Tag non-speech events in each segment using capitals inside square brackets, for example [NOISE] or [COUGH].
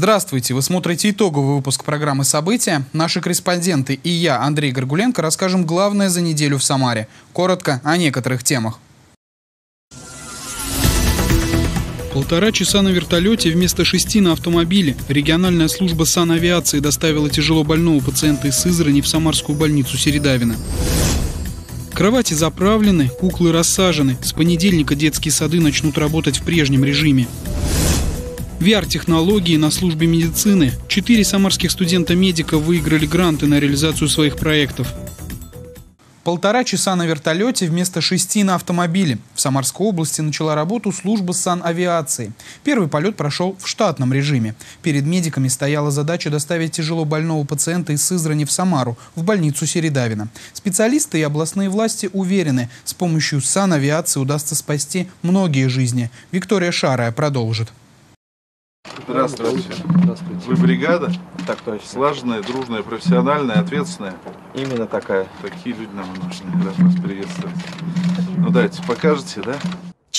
Здравствуйте! Вы смотрите итоговый выпуск программы «События». Наши корреспонденты и я, Андрей Горгуленко, расскажем главное за неделю в Самаре. Коротко о некоторых темах. Полтора часа на вертолете вместо шести на автомобиле. Региональная служба санавиации доставила тяжело больного пациента из Сызрани в Самарскую больницу Середавина. Кровати заправлены, куклы рассажены. С понедельника детские сады начнут работать в прежнем режиме. VR-технологии на службе медицины. Четыре самарских студента-медика выиграли гранты на реализацию своих проектов. Полтора часа на вертолете вместо шести на автомобиле. В Самарской области начала работу служба санавиации. Первый полет прошел в штатном режиме. Перед медиками стояла задача доставить тяжело больного пациента из Сызрани в Самару, в больницу Середавина. Специалисты и областные власти уверены, с помощью санавиации удастся спасти многие жизни. Виктория Шарая продолжит. Здравствуйте. Здравствуйте. Вы бригада? Так точно. Слаженная, дружная, профессиональная, ответственная? Именно такая. Такие люди нам нужны. Рад вас приветствовать. Ну давайте, покажете, да?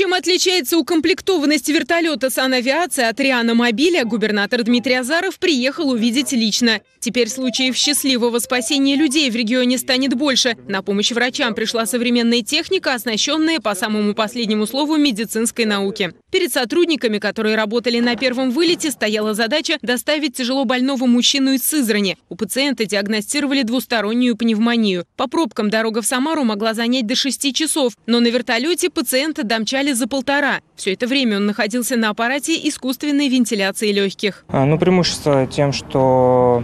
Чем отличается укомплектованность вертолета санавиации от Риана Мобиля, губернатор Дмитрий Азаров приехал увидеть лично. Теперь случаев счастливого спасения людей в регионе станет больше. На помощь врачам пришла современная техника, оснащенная по самому последнему слову медицинской науки. Перед сотрудниками, которые работали на первом вылете, стояла задача доставить тяжело больного мужчину из Сызрани. У пациента диагностировали двустороннюю пневмонию. По пробкам дорога в Самару могла занять до 6 часов, но на вертолете пациента домчали забрали за полтора. Все это время он находился на аппарате искусственной вентиляции легких. А, ну, преимущество тем, что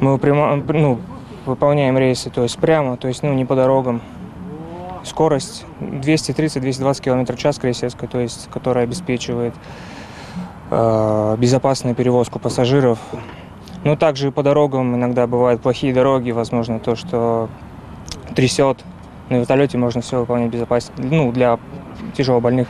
мы ну, выполняем рейсы, то есть прямо, то есть ну, не по дорогам. Скорость 230-220 км в час крейсерская, то есть которая обеспечивает э, безопасную перевозку пассажиров. Но также и по дорогам иногда бывают плохие дороги, возможно, то, что трясет. На вертолете можно все выполнять безопасно, ну, для тяжелобольных.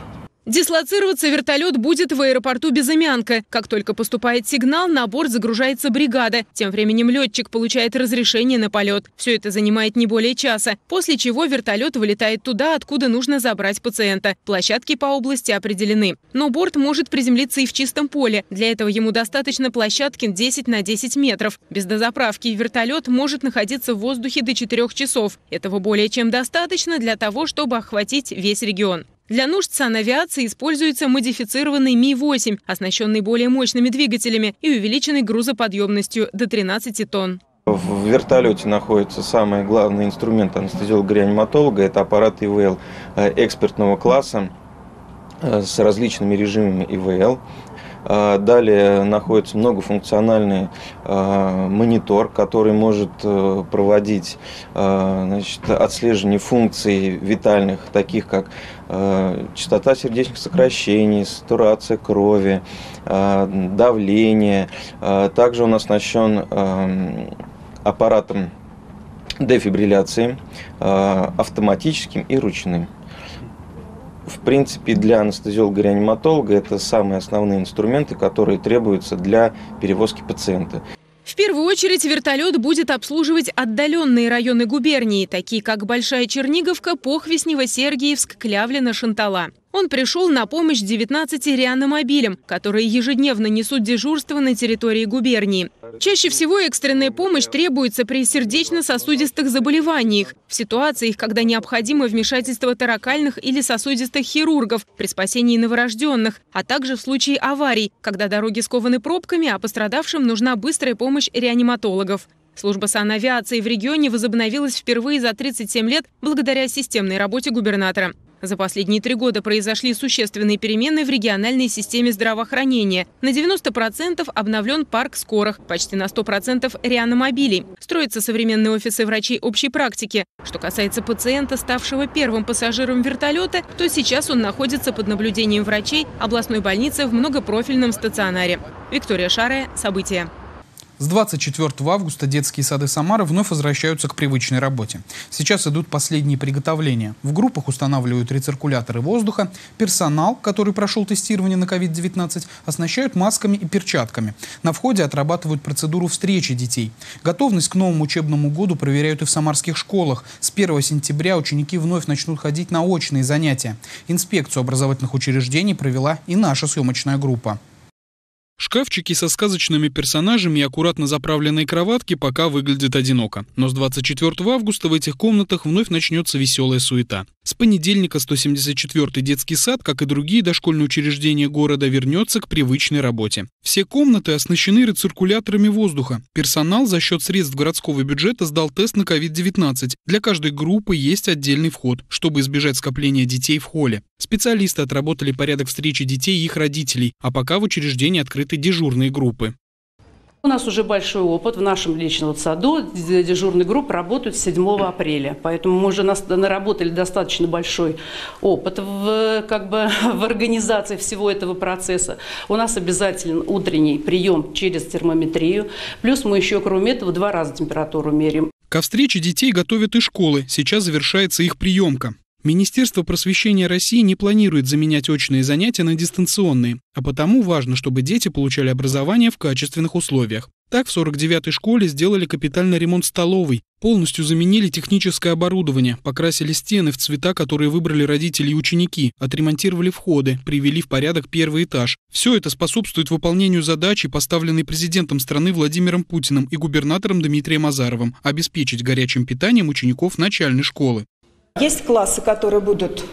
Дислоцироваться вертолет будет в аэропорту Безымянка. Как только поступает сигнал, на борт загружается бригада. Тем временем летчик получает разрешение на полет. Все это занимает не более часа, после чего вертолет вылетает туда, откуда нужно забрать пациента. Площадки по области определены. Но борт может приземлиться и в чистом поле. Для этого ему достаточно площадки 10 на 10 метров. Без дозаправки вертолет может находиться в воздухе до 4 часов. Этого более чем достаточно для того, чтобы охватить весь регион. Для нужд санавиации используется модифицированный Ми-8, оснащенный более мощными двигателями и увеличенной грузоподъемностью до 13 тонн. В вертолете находится самый главный инструмент анестезиолога-реаниматолога. Это аппарат ИВЛ э, экспертного класса э, с различными режимами ИВЛ. А, далее находится многофункциональный монитор, который может э, проводить значит, отслеживание функций витальных, таких как частота сердечных сокращений, сатурация крови, давление. Также он оснащен аппаратом дефибрилляции автоматическим и ручным в принципе, для анестезиолога-реаниматолога это самые основные инструменты, которые требуются для перевозки пациента. В первую очередь вертолет будет обслуживать отдаленные районы губернии, такие как Большая Черниговка, Похвеснево, Сергиевск, Клявлина, Шантала. Он пришел на помощь 19 реаномобилям, которые ежедневно несут дежурство на территории губернии. Чаще всего экстренная помощь требуется при сердечно-сосудистых заболеваниях, в ситуациях, когда необходимо вмешательство таракальных или сосудистых хирургов при спасении новорожденных, а также в случае аварий, когда дороги скованы пробками, а пострадавшим нужна быстрая помощь реаниматологов. Служба санавиации в регионе возобновилась впервые за 37 лет благодаря системной работе губернатора. За последние три года произошли существенные перемены в региональной системе здравоохранения. На 90% обновлен парк скорых, почти на 100% реаномобилей. Строятся современные офисы врачей общей практики. Что касается пациента, ставшего первым пассажиром вертолета, то сейчас он находится под наблюдением врачей областной больницы в многопрофильном стационаре. Виктория Шарая. События. С 24 августа детские сады Самары вновь возвращаются к привычной работе. Сейчас идут последние приготовления. В группах устанавливают рециркуляторы воздуха. Персонал, который прошел тестирование на COVID-19, оснащают масками и перчатками. На входе отрабатывают процедуру встречи детей. Готовность к новому учебному году проверяют и в самарских школах. С 1 сентября ученики вновь начнут ходить на очные занятия. Инспекцию образовательных учреждений провела и наша съемочная группа. Шкафчики со сказочными персонажами и аккуратно заправленные кроватки пока выглядят одиноко. Но с 24 августа в этих комнатах вновь начнется веселая суета. С понедельника 174-й детский сад, как и другие дошкольные учреждения города, вернется к привычной работе. Все комнаты оснащены рециркуляторами воздуха. Персонал за счет средств городского бюджета сдал тест на COVID-19. Для каждой группы есть отдельный вход, чтобы избежать скопления детей в холле. Специалисты отработали порядок встречи детей и их родителей, а пока в учреждении открыты дежурные группы. У нас уже большой опыт в нашем личном саду. Дежурные группы работают с 7 апреля. Поэтому мы уже наработали достаточно большой опыт в, как бы, [LAUGHS] в организации всего этого процесса. У нас обязательно утренний прием через термометрию. Плюс мы еще, кроме этого, два раза температуру меряем. Ко встрече детей готовят и школы. Сейчас завершается их приемка. Министерство просвещения России не планирует заменять очные занятия на дистанционные, а потому важно, чтобы дети получали образование в качественных условиях. Так в 49-й школе сделали капитальный ремонт столовой, полностью заменили техническое оборудование, покрасили стены в цвета, которые выбрали родители и ученики, отремонтировали входы, привели в порядок первый этаж. Все это способствует выполнению задачи, поставленной президентом страны Владимиром Путиным и губернатором Дмитрием Азаровым, обеспечить горячим питанием учеников начальной школы. Есть классы, которые будут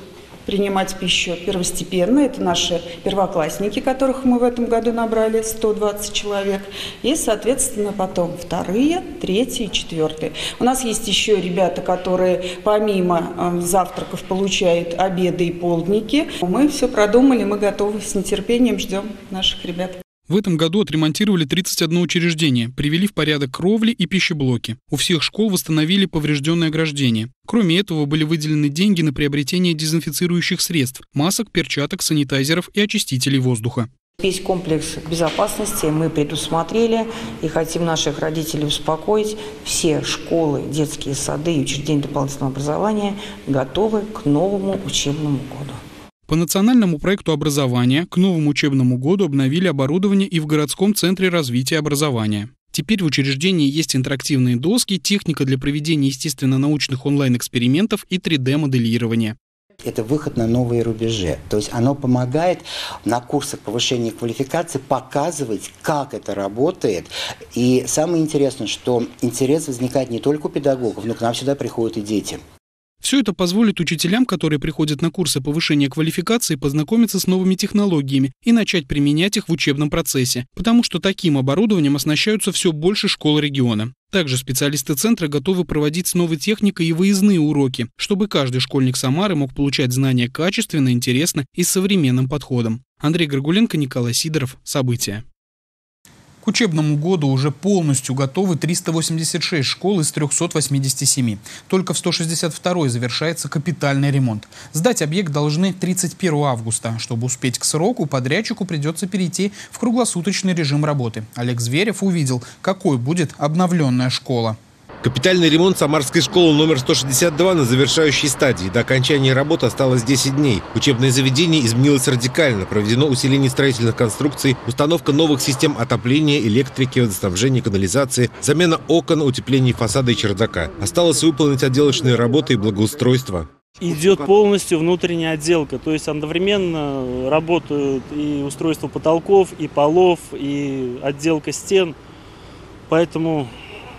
принимать пищу первостепенно. Это наши первоклассники, которых мы в этом году набрали 120 человек. И, соответственно, потом вторые, третьи, четвертые. У нас есть еще ребята, которые помимо э, завтраков получают обеды и полдники. Мы все продумали, мы готовы, с нетерпением ждем наших ребят. В этом году отремонтировали 31 учреждение, привели в порядок кровли и пищеблоки. У всех школ восстановили поврежденное ограждение. Кроме этого, были выделены деньги на приобретение дезинфицирующих средств, масок, перчаток, санитайзеров и очистителей воздуха. Весь комплекс безопасности мы предусмотрели и хотим наших родителей успокоить. Все школы, детские сады и учреждения дополнительного образования готовы к новому учебному году. По национальному проекту образования к новому учебному году обновили оборудование и в городском центре развития образования. Теперь в учреждении есть интерактивные доски, техника для проведения естественно-научных онлайн-экспериментов и 3D-моделирования. Это выход на новые рубежи. То есть оно помогает на курсах повышения квалификации показывать, как это работает. И самое интересное, что интерес возникает не только у педагогов, но к нам сюда приходят и дети. Все это позволит учителям, которые приходят на курсы повышения квалификации, познакомиться с новыми технологиями и начать применять их в учебном процессе, потому что таким оборудованием оснащаются все больше школ региона. Также специалисты центра готовы проводить с новой техникой и выездные уроки, чтобы каждый школьник Самары мог получать знания качественно, интересно и с современным подходом. Андрей Горгуленко, Николай Сидоров. События. К учебному году уже полностью готовы 386 школ из 387. Только в 162 завершается капитальный ремонт. Сдать объект должны 31 августа. Чтобы успеть к сроку, подрядчику придется перейти в круглосуточный режим работы. Олег Зверев увидел, какой будет обновленная школа. Капитальный ремонт Самарской школы номер 162 на завершающей стадии. До окончания работы осталось 10 дней. Учебное заведение изменилось радикально. Проведено усиление строительных конструкций, установка новых систем отопления, электрики, водоснабжения, канализации, замена окон, утепление фасада и чердака. Осталось выполнить отделочные работы и благоустройство. Идет полностью внутренняя отделка, то есть одновременно работают и устройство потолков, и полов, и отделка стен. Поэтому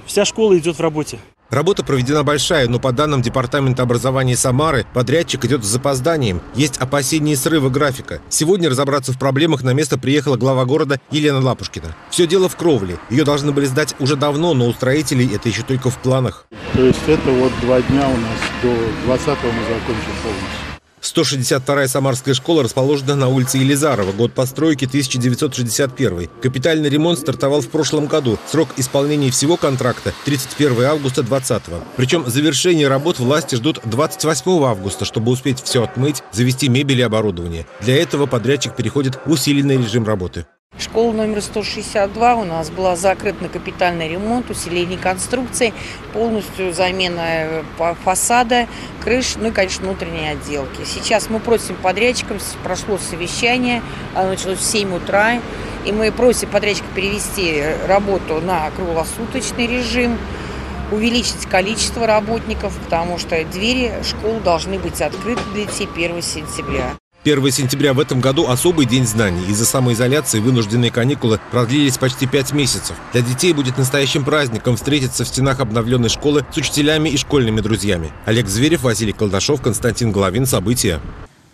Вся школа идет в работе. Работа проведена большая, но по данным Департамента образования Самары, подрядчик идет с запозданием. Есть опасения срыва графика. Сегодня разобраться в проблемах на место приехала глава города Елена Лапушкина. Все дело в кровле. Ее должны были сдать уже давно, но у строителей это еще только в планах. То есть это вот два дня у нас до 20 мы закончим полностью. 162-я Самарская школа расположена на улице Елизарова, год постройки 1961. Капитальный ремонт стартовал в прошлом году. Срок исполнения всего контракта 31 августа 2020. Причем завершение работ власти ждут 28 августа, чтобы успеть все отмыть, завести мебель и оборудование. Для этого подрядчик переходит в усиленный режим работы. Школа номер 162 у нас была закрыта на капитальный ремонт, усиление конструкции, полностью замена э, фасада, крыш, ну и, конечно, внутренней отделки. Сейчас мы просим подрядчикам, прошло совещание, оно началось в 7 утра, и мы просим подрядчика перевести работу на круглосуточный режим, увеличить количество работников, потому что двери школ должны быть открыты для детей 1 сентября. 1 сентября в этом году особый день знаний. Из-за самоизоляции вынужденные каникулы продлились почти пять месяцев. Для детей будет настоящим праздником встретиться в стенах обновленной школы с учителями и школьными друзьями. Олег Зверев, Василий Колдашов, Константин Головин. События.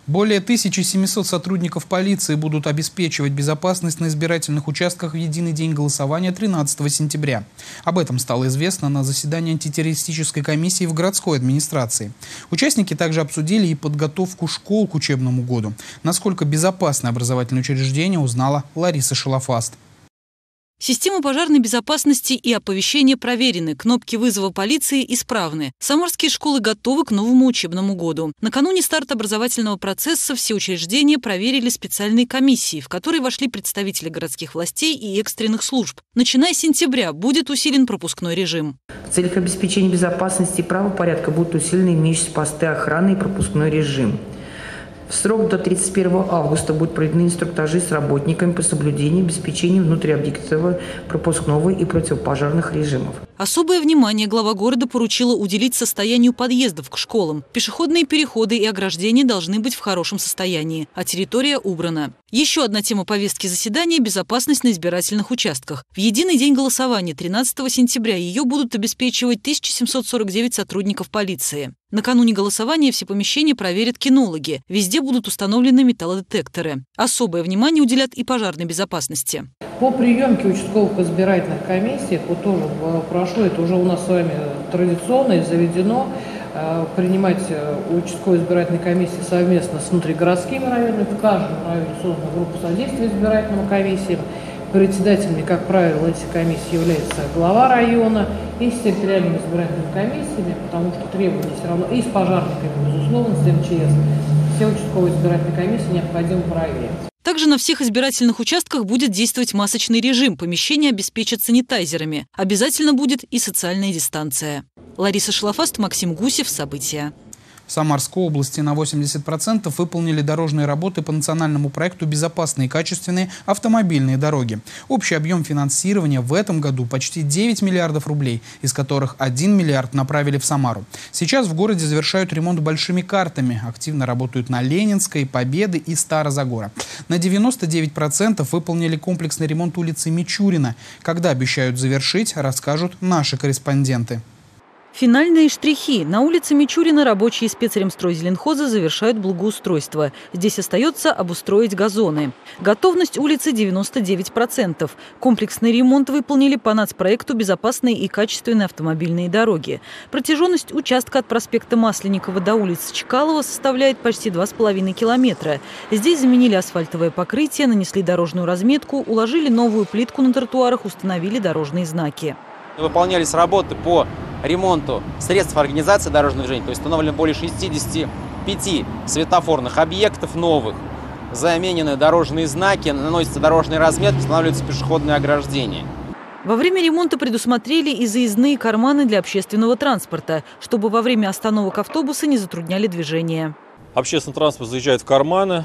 Более 1700 сотрудников полиции будут обеспечивать безопасность на избирательных участках в единый день голосования 13 сентября. Об этом стало известно на заседании антитеррористической комиссии в городской администрации. Участники также обсудили и подготовку школ к учебному году. Насколько безопасны образовательные учреждения, узнала Лариса Шалафаст. Система пожарной безопасности и оповещения проверены, кнопки вызова полиции исправны. Самарские школы готовы к новому учебному году. Накануне старта образовательного процесса все учреждения проверили специальные комиссии, в которые вошли представители городских властей и экстренных служб. Начиная с сентября будет усилен пропускной режим. В целях обеспечения безопасности и правопорядка будут усилены имеющиеся посты охраны и пропускной режим. Срок до 31 августа будут проведены инструктажи с работниками по соблюдению и обеспечению внутриобъектового пропускного и противопожарных режимов. Особое внимание глава города поручила уделить состоянию подъездов к школам. Пешеходные переходы и ограждения должны быть в хорошем состоянии, а территория убрана. Еще одна тема повестки заседания – безопасность на избирательных участках. В единый день голосования 13 сентября ее будут обеспечивать 1749 сотрудников полиции. Накануне голосования все помещения проверят кинологи. Везде будут установлены металлодетекторы. Особое внимание уделят и пожарной безопасности. По приемке участковых избирательных комиссий, вот тоже прошу, это уже у нас с вами традиционно и заведено, э, принимать э, участковой избирательной комиссии совместно с внутригородскими районами. В каждом районе создана группа содействия избирательным комиссиям. Председателями, как правило, эти комиссии является глава района и с территориальными избирательными комиссиями, потому что требования все равно, и с пожарниками, безусловно, с МЧС. Все участковые избирательные комиссии необходимо проверять. Также на всех избирательных участках будет действовать масочный режим. Помещения обеспечат санитайзерами. Обязательно будет и социальная дистанция. Лариса Шлафаст, Максим Гусев. События. Самарской области на 80% выполнили дорожные работы по национальному проекту «Безопасные и качественные автомобильные дороги». Общий объем финансирования в этом году почти 9 миллиардов рублей, из которых 1 миллиард направили в Самару. Сейчас в городе завершают ремонт большими картами. Активно работают на Ленинской, Победы и Старозагора. На 99% выполнили комплексный ремонт улицы Мичурина. Когда обещают завершить, расскажут наши корреспонденты. Финальные штрихи. На улице Мичурина рабочие спецремстройзеленхоза завершают благоустройство. Здесь остается обустроить газоны. Готовность улицы 99%. Комплексный ремонт выполнили по нацпроекту «Безопасные и качественные автомобильные дороги». Протяженность участка от проспекта Масленникова до улицы Чкалова составляет почти 2,5 километра. Здесь заменили асфальтовое покрытие, нанесли дорожную разметку, уложили новую плитку на тротуарах, установили дорожные знаки. Выполнялись работы по ремонту средств организации дорожного движения, то есть установлено более 65 светофорных объектов новых, заменены дорожные знаки, наносятся дорожные разметки, устанавливаются пешеходные ограждения. Во время ремонта предусмотрели и заездные карманы для общественного транспорта, чтобы во время остановок автобуса не затрудняли движение. Общественный транспорт заезжает в карманы,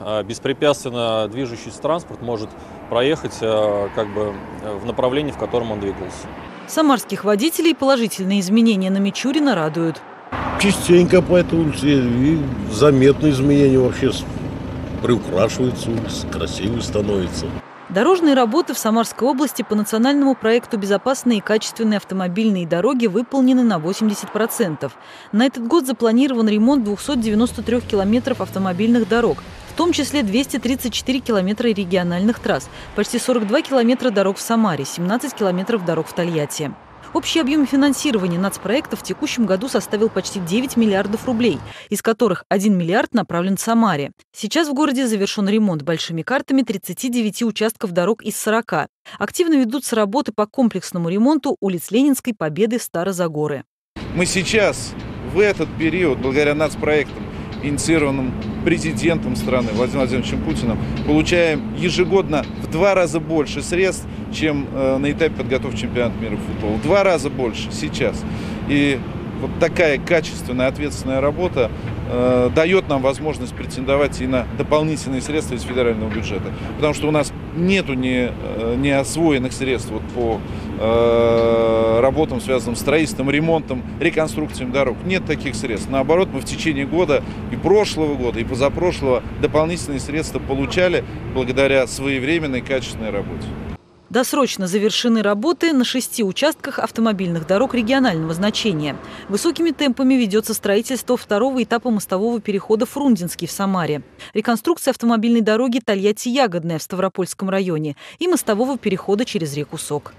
а беспрепятственно движущийся транспорт может проехать а, как бы в направлении, в котором он двигался. Самарских водителей положительные изменения на Мичурина радуют. Частенько по этой улице и заметные изменения вообще приукрашивается улица, красивой становится. Дорожные работы в Самарской области по национальному проекту «Безопасные и качественные автомобильные дороги» выполнены на 80%. На этот год запланирован ремонт 293 километров автомобильных дорог, том числе 234 километра региональных трасс, почти 42 километра дорог в Самаре, 17 километров дорог в Тольятти. Общий объем финансирования нацпроекта в текущем году составил почти 9 миллиардов рублей, из которых 1 миллиард направлен в Самаре. Сейчас в городе завершен ремонт большими картами 39 участков дорог из 40. Активно ведутся работы по комплексному ремонту улиц Ленинской, Победы, Старозагоры. Мы сейчас, в этот период, благодаря нацпроектам, инициированным президентом страны Владимиром Владимировичем Путиным, получаем ежегодно в два раза больше средств, чем э, на этапе подготовки чемпионата мира по футболу. В два раза больше сейчас. И вот такая качественная, ответственная работа э, дает нам возможность претендовать и на дополнительные средства из федерального бюджета. Потому что у нас нету не, э, не освоенных средств вот по э, работам, связанным с строительством, ремонтом, реконструкцией дорог. Нет таких средств. Наоборот, мы в течение года и прошлого года, и позапрошлого дополнительные средства получали благодаря своевременной качественной работе. Досрочно завершены работы на шести участках автомобильных дорог регионального значения. Высокими темпами ведется строительство второго этапа мостового перехода Фрунзенский в Самаре, реконструкция автомобильной дороги Тольятти-Ягодная в Ставропольском районе и мостового перехода через реку Сок.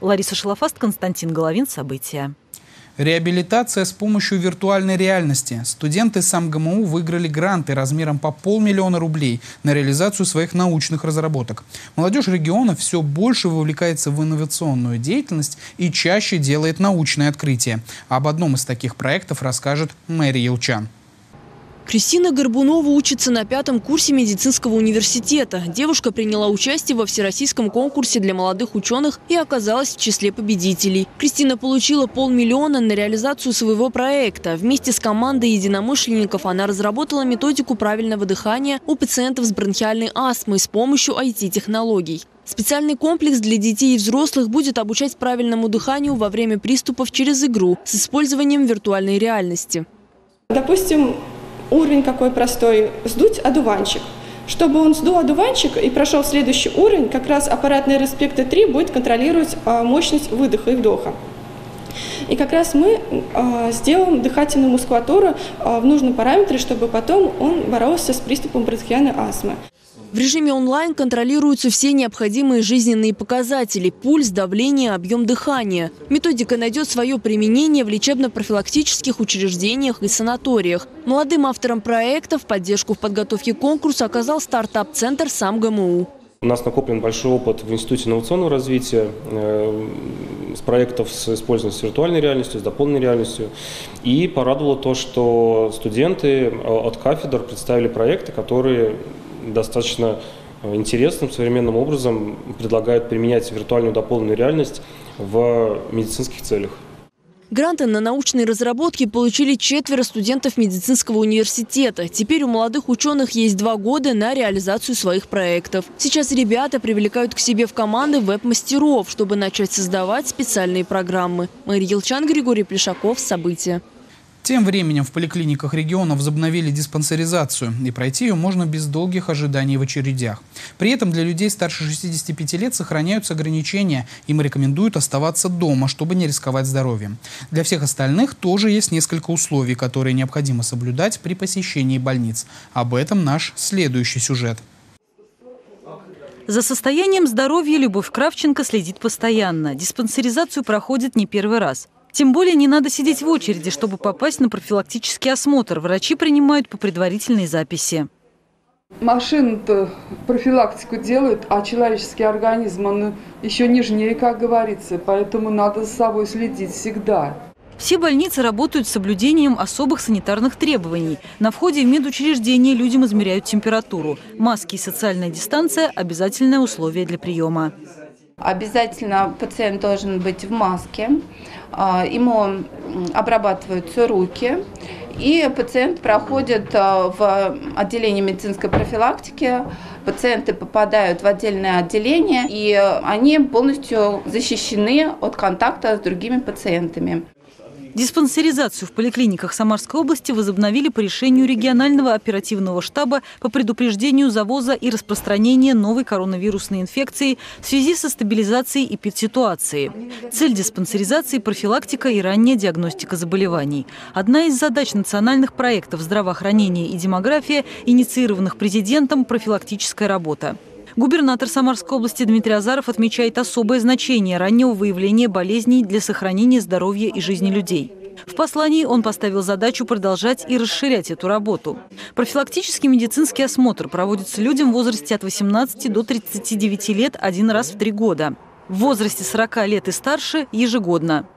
Лариса Шалафаст, Константин Головин. События. Реабилитация с помощью виртуальной реальности. Студенты СамГМУ выиграли гранты размером по полмиллиона рублей на реализацию своих научных разработок. Молодежь региона все больше вовлекается в инновационную деятельность и чаще делает научные открытия. Об одном из таких проектов расскажет Мэри Елчан. Кристина Горбунова учится на пятом курсе медицинского университета. Девушка приняла участие во всероссийском конкурсе для молодых ученых и оказалась в числе победителей. Кристина получила полмиллиона на реализацию своего проекта. Вместе с командой единомышленников она разработала методику правильного дыхания у пациентов с бронхиальной астмой с помощью IT-технологий. Специальный комплекс для детей и взрослых будет обучать правильному дыханию во время приступов через игру с использованием виртуальной реальности. Допустим, уровень какой простой, сдуть одуванчик. Чтобы он сдул одуванчик и прошел следующий уровень, как раз аппарат нейроспекта 3 будет контролировать а, мощность выдоха и вдоха. И как раз мы э, сделаем дыхательную мускулатуру э, в нужном параметре, чтобы потом он боролся с приступом бронхиальной астмы. В режиме онлайн контролируются все необходимые жизненные показатели – пульс, давление, объем дыхания. Методика найдет свое применение в лечебно-профилактических учреждениях и санаториях. Молодым авторам проекта в поддержку в подготовке конкурса оказал стартап-центр «Сам ГМУ». У нас накоплен большой опыт в Институте инновационного развития э, с проектов с использованием с виртуальной реальностью, с дополненной реальностью. И порадовало то, что студенты э, от кафедр представили проекты, которые достаточно э, интересным, современным образом предлагают применять виртуальную дополненную реальность в медицинских целях. Гранты на научные разработки получили четверо студентов медицинского университета. Теперь у молодых ученых есть два года на реализацию своих проектов. Сейчас ребята привлекают к себе в команды веб-мастеров, чтобы начать создавать специальные программы. Мария Елчан, Григорий Плешаков. События. Тем временем в поликлиниках региона возобновили диспансеризацию, и пройти ее можно без долгих ожиданий в очередях. При этом для людей старше 65 лет сохраняются ограничения, им рекомендуют оставаться дома, чтобы не рисковать здоровьем. Для всех остальных тоже есть несколько условий, которые необходимо соблюдать при посещении больниц. Об этом наш следующий сюжет. За состоянием здоровья Любовь Кравченко следит постоянно. Диспансеризацию проходит не первый раз. Тем более не надо сидеть в очереди, чтобы попасть на профилактический осмотр. Врачи принимают по предварительной записи. Машина-то профилактику делают, а человеческий организм, он еще нежнее, как говорится, поэтому надо за собой следить всегда. Все больницы работают с соблюдением особых санитарных требований. На входе в медучреждение людям измеряют температуру. Маски и социальная дистанция – обязательное условие для приема. Обязательно пациент должен быть в маске, а, ему обрабатываются руки, и пациент проходит а, в отделение медицинской профилактики. Пациенты попадают в отдельное отделение, и они полностью защищены от контакта с другими пациентами. Диспансеризацию в поликлиниках Самарской области возобновили по решению регионального оперативного штаба по предупреждению завоза и распространения новой коронавирусной инфекции в связи со стабилизацией эпидситуации. Цель диспансеризации – профилактика и ранняя диагностика заболеваний. Одна из задач национальных проектов здравоохранения и демография, инициированных президентом – профилактическая работа. Губернатор Самарской области Дмитрий Азаров отмечает особое значение раннего выявления болезней для сохранения здоровья и жизни людей. В послании он поставил задачу продолжать и расширять эту работу. Профилактический медицинский осмотр проводится людям в возрасте от 18 до 39 лет один раз в три года. В возрасте 40 лет и старше – ежегодно.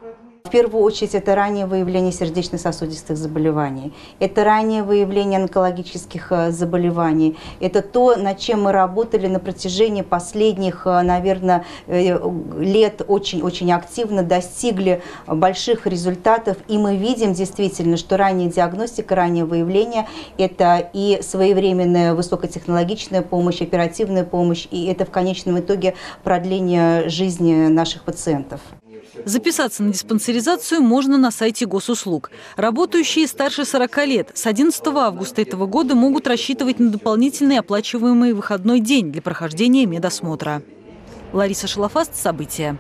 В первую очередь это раннее выявление сердечно-сосудистых заболеваний, это раннее выявление онкологических э, заболеваний, это то, над чем мы работали на протяжении последних, э, наверное, э, лет очень-очень активно, достигли больших результатов, и мы видим действительно, что ранняя диагностика, раннее выявление – это и своевременная высокотехнологичная помощь, оперативная помощь, и это в конечном итоге продление жизни наших пациентов. Записаться на диспансеризацию можно на сайте госуслуг. Работающие старше 40 лет с 11 августа этого года могут рассчитывать на дополнительный оплачиваемый выходной день для прохождения медосмотра. Лариса Шалафаст. События.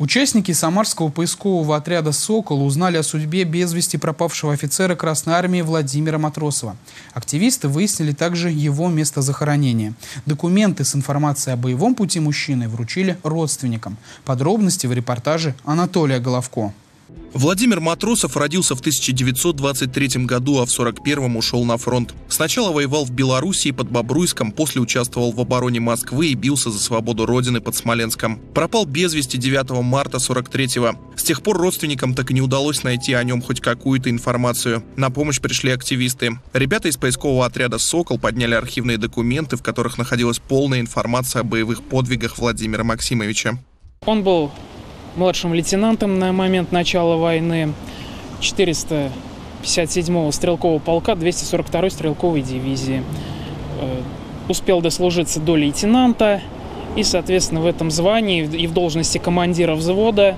Участники самарского поискового отряда «Сокол» узнали о судьбе без вести пропавшего офицера Красной Армии Владимира Матросова. Активисты выяснили также его место захоронения. Документы с информацией о боевом пути мужчины вручили родственникам. Подробности в репортаже Анатолия Головко. Владимир Матросов родился в 1923 году, а в 1941 ушел на фронт. Сначала воевал в Белоруссии под Бобруйском, после участвовал в обороне Москвы и бился за свободу Родины под Смоленском. Пропал без вести 9 марта 43-го. С тех пор родственникам так и не удалось найти о нем хоть какую-то информацию. На помощь пришли активисты. Ребята из поискового отряда «Сокол» подняли архивные документы, в которых находилась полная информация о боевых подвигах Владимира Максимовича. Он был младшим лейтенантом на момент начала войны 457-го стрелкового полка 242-й стрелковой дивизии. Э, успел дослужиться до лейтенанта, и, соответственно, в этом звании и в должности командира взвода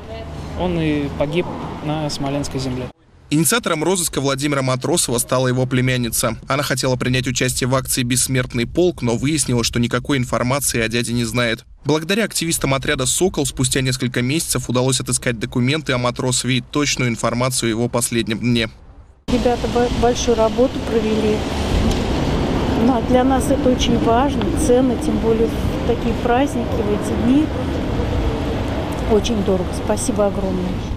он и погиб на Смоленской земле. Инициатором розыска Владимира Матросова стала его племянница. Она хотела принять участие в акции «Бессмертный полк», но выяснила, что никакой информации о дяде не знает. Благодаря активистам отряда «Сокол» спустя несколько месяцев удалось отыскать документы о Матросове и точную информацию о его последнем дне. Ребята большую работу провели. Но для нас это очень важно, ценно, тем более в такие праздники, в эти дни. Очень дорого. Спасибо огромное.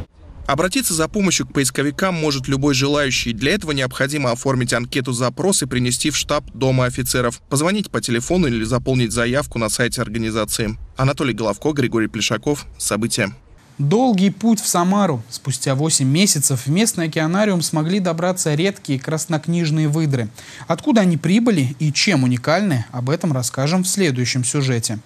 Обратиться за помощью к поисковикам может любой желающий. Для этого необходимо оформить анкету запрос и принести в штаб Дома офицеров, позвонить по телефону или заполнить заявку на сайте организации. Анатолий Головко, Григорий Плешаков. События. Долгий путь в Самару. Спустя 8 месяцев в местный океанариум смогли добраться редкие краснокнижные выдры. Откуда они прибыли и чем уникальны, об этом расскажем в следующем сюжете.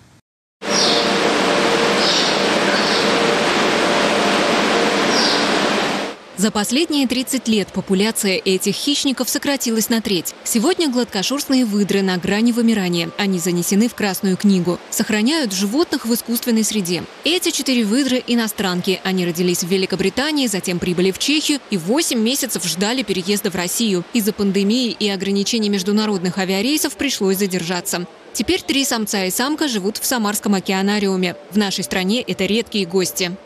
За последние 30 лет популяция этих хищников сократилась на треть. Сегодня гладкошерстные выдры на грани вымирания. Они занесены в Красную книгу. Сохраняют животных в искусственной среде. Эти четыре выдры – иностранки. Они родились в Великобритании, затем прибыли в Чехию и 8 месяцев ждали переезда в Россию. Из-за пандемии и ограничений международных авиарейсов пришлось задержаться. Теперь три самца и самка живут в Самарском океанариуме. В нашей стране это редкие гости.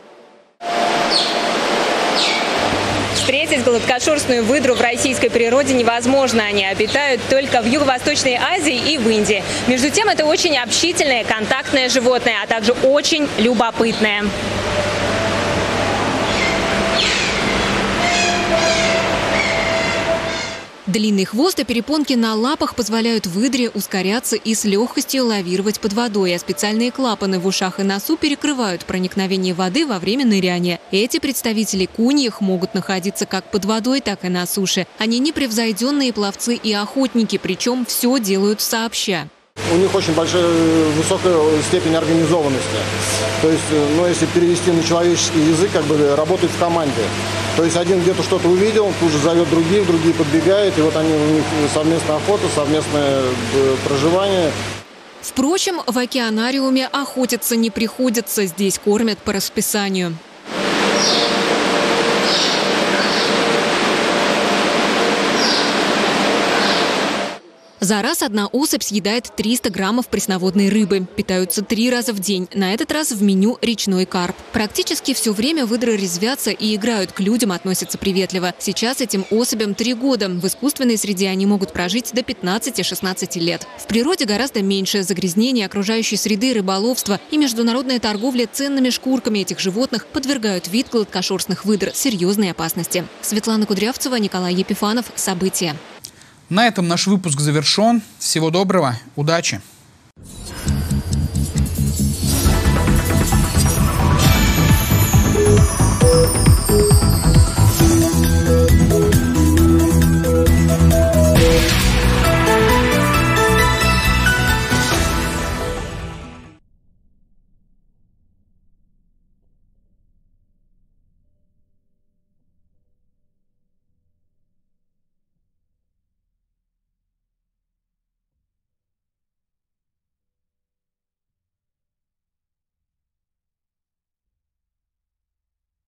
Гладкошерстную выдру в российской природе невозможно. Они обитают только в Юго-Восточной Азии и в Индии. Между тем, это очень общительное, контактное животное, а также очень любопытное. Длинный хвост и перепонки на лапах позволяют выдре ускоряться и с легкостью лавировать под водой, а специальные клапаны в ушах и носу перекрывают проникновение воды во время ныряния. Эти представители куньих могут находиться как под водой, так и на суше. Они непревзойденные пловцы и охотники, причем все делают сообща. У них очень большая, высокая степень организованности. То есть, ну, если перевести на человеческий язык, как бы работают в команде. То есть один где-то что-то увидел, тут же зовет других, другие подбегают, и вот они у них совместная охота, совместное э, проживание. Впрочем, в океанариуме охотиться не приходится, здесь кормят по расписанию. За раз одна особь съедает 300 граммов пресноводной рыбы. Питаются три раза в день. На этот раз в меню речной карп. Практически все время выдры резвятся и играют к людям, относятся приветливо. Сейчас этим особям три года. В искусственной среде они могут прожить до 15-16 лет. В природе гораздо меньше загрязнения окружающей среды, рыболовства и международная торговля ценными шкурками этих животных подвергают вид гладкошерстных выдр серьезной опасности. Светлана Кудрявцева, Николай Епифанов. События. На этом наш выпуск завершен. Всего доброго, удачи!